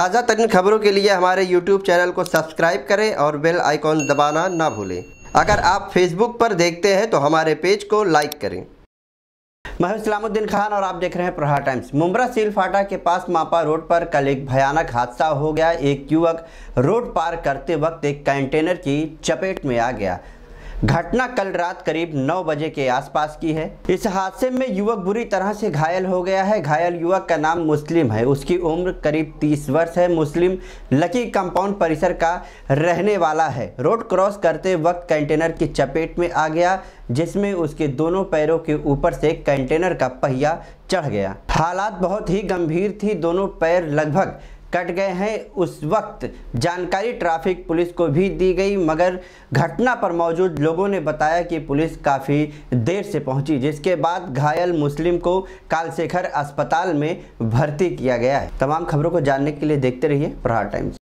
ताज़ा तरीन खबरों के लिए हमारे यूट्यूब चैनल को सब्सक्राइब करें और बेल आइकॉन दबाना ना भूलें। अगर आप फेसबुक पर देखते हैं तो हमारे पेज को लाइक करें। मैं सलामुद्दीन खान और आप देख रहे हैं प्रहार टाइम्स। मुमरा सील फाटा के पास मापा रोड पर कल एक भयानक हादसा हो गया। एक युवक रोड पार करते वक्त एक कंटेनर की चपेट में आ गया। घटना कल रात करीब 9 बजे के आसपास की है। इस हादसे में युवक बुरी तरह से घायल हो गया है। घायल युवक का नाम मुस्लिम है। उसकी उम्र करीब 30 वर्ष है। मुस्लिम लकी कंपाउंड परिसर का रहने वाला है। रोड क्रॉस करते वक्त कंटेनर की चपेट में आ गया, जिसमें उसके दोनों पैरों के ऊपर से कंटेनर का पहिया चढ़ गया। हालात बहुत ही गंभीर थी। दोनों पैर लगभग कट गए हैं। उस वक्त जानकारी ट्रैफ़िक पुलिस को भी दी गई, मगर घटना पर मौजूद लोगों ने बताया कि पुलिस काफ़ी देर से पहुँची, जिसके बाद घायल मुस्लिम को कालशेखर अस्पताल में भर्ती किया गया है। तमाम खबरों को जानने के लिए देखते रहिए प्रहार टाइम्स।